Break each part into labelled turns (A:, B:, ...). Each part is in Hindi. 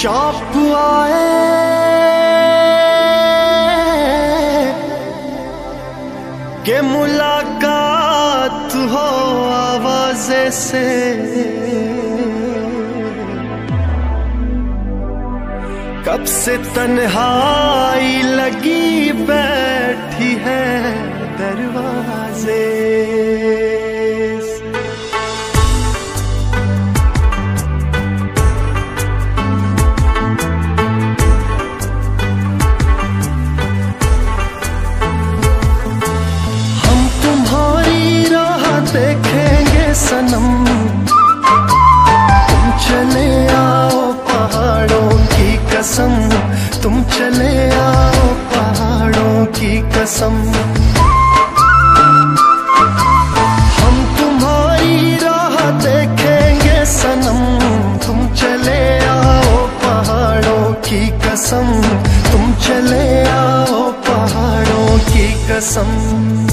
A: शौक आए के मुलाकात हो आवाज़ से। कब से तन्हाई कसम। हम तुम्हारी राह देखेंगे सनम। तुम चले आओ पहाड़ों की कसम। तुम चले आओ पहाड़ों की कसम।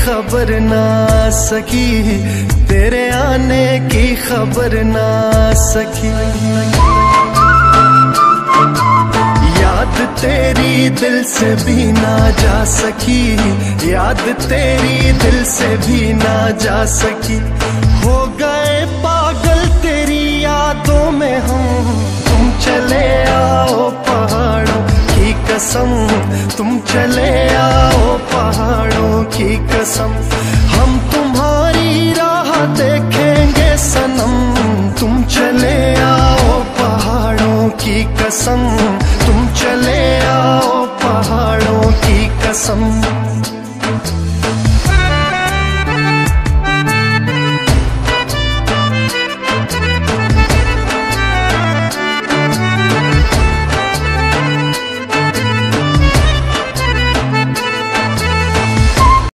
A: खबर ना सकी, तेरे आने की खबर ना सकी। याद तेरी दिल से भी ना जा सकी, याद तेरी दिल से भी ना जा सकी। हो गए पागल तेरी यादों में हम, तुम चले कसम, तुम चले आओ पहाड़ों की कसम। हम तुम्हारी राह देखेंगे सनम, तुम चले आओ पहाड़ों की कसम, तुम चले आओ पहाड़ों की कसम।